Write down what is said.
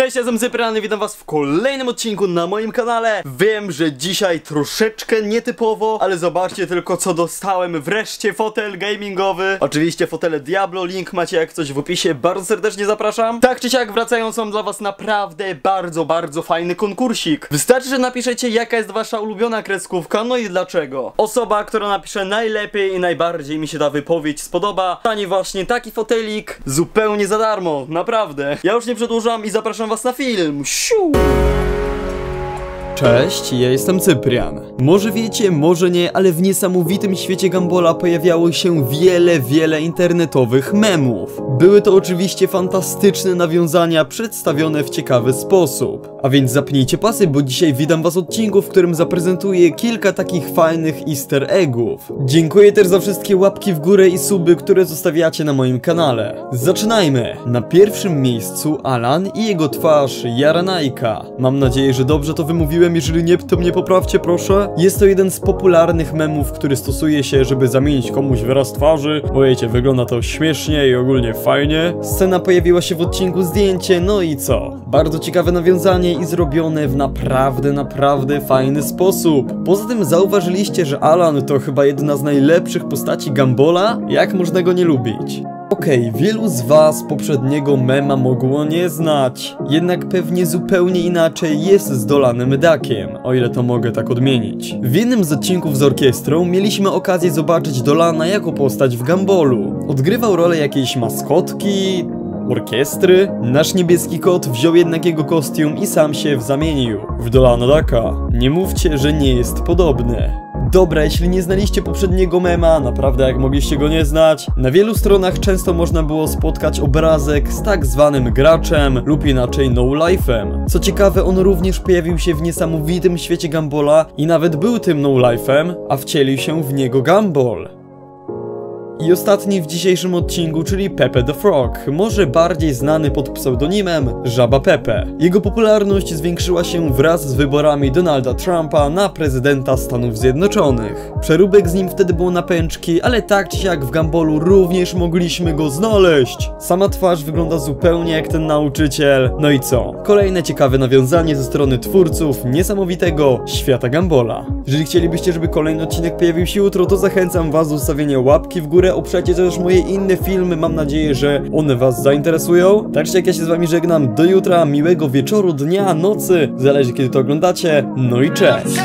Cześć, jestem Cyprian witam was w kolejnym odcinku na moim kanale. Wiem, że dzisiaj troszeczkę nietypowo, ale zobaczcie tylko co dostałem. Wreszcie fotel gamingowy. Oczywiście fotele Diablo, link macie jak coś w opisie. Bardzo serdecznie zapraszam. Tak czy siak wracają są dla was naprawdę bardzo, bardzo fajny konkursik. Wystarczy, że napiszecie jaka jest wasza ulubiona kreskówka, no i dlaczego. Osoba, która napisze najlepiej i najbardziej mi się ta wypowiedź spodoba Tani właśnie taki fotelik zupełnie za darmo, naprawdę. Ja już nie przedłużam i zapraszam was na film Siu! Cześć, ja jestem Cyprian. Może wiecie, może nie, ale w niesamowitym świecie Gambola pojawiało się wiele, wiele internetowych memów. Były to oczywiście fantastyczne nawiązania przedstawione w ciekawy sposób. A więc zapnijcie pasy, bo dzisiaj witam was odcinku, w którym zaprezentuję kilka takich fajnych easter eggów. Dziękuję też za wszystkie łapki w górę i suby, które zostawiacie na moim kanale. Zaczynajmy! Na pierwszym miejscu Alan i jego twarz Jaranajka. Mam nadzieję, że dobrze to wymówiłem, jeżeli nie, to mnie poprawcie proszę. Jest to jeden z popularnych memów, który stosuje się, żeby zamienić komuś wyraz twarzy. Ojejcie, wygląda to śmiesznie i ogólnie fajnie. Scena pojawiła się w odcinku zdjęcie, no i co? Bardzo ciekawe nawiązanie i zrobione w naprawdę, naprawdę fajny sposób. Poza tym zauważyliście, że Alan to chyba jedna z najlepszych postaci Gambola? Jak można go nie lubić? Okej, wielu z was poprzedniego mema mogło nie znać, jednak pewnie zupełnie inaczej jest z Dolanym Dakiem, o ile to mogę tak odmienić. W jednym z odcinków z orkiestrą mieliśmy okazję zobaczyć Dolana jako postać w Gambolu. Odgrywał rolę jakiejś maskotki, orkiestry. Nasz niebieski kot wziął jednak jego kostium i sam się zamienił w Dolana Daka. Nie mówcie, że nie jest podobny. Dobra, jeśli nie znaliście poprzedniego mema, naprawdę jak mogliście go nie znać, na wielu stronach często można było spotkać obrazek z tak zwanym graczem lub inaczej no life'em. Co ciekawe, on również pojawił się w niesamowitym świecie Gambola i nawet był tym no life'em, a wcielił się w niego Gumball. I ostatni w dzisiejszym odcinku, czyli Pepe the Frog, może bardziej znany pod pseudonimem Żaba Pepe. Jego popularność zwiększyła się wraz z wyborami Donalda Trumpa na prezydenta Stanów Zjednoczonych. Przeróbek z nim wtedy było na pęczki, ale tak czy jak w Gambolu również mogliśmy go znaleźć. Sama twarz wygląda zupełnie jak ten nauczyciel. No i co? Kolejne ciekawe nawiązanie ze strony twórców niesamowitego świata Gambola. Jeżeli chcielibyście, żeby kolejny odcinek pojawił się jutro, to zachęcam was do zostawienia łapki w górę oprzecie też moje inne filmy, mam nadzieję, że one was zainteresują. Tak czy jak ja się z wami żegnam, do jutra, miłego wieczoru, dnia, nocy, zależy kiedy to oglądacie, no i cześć!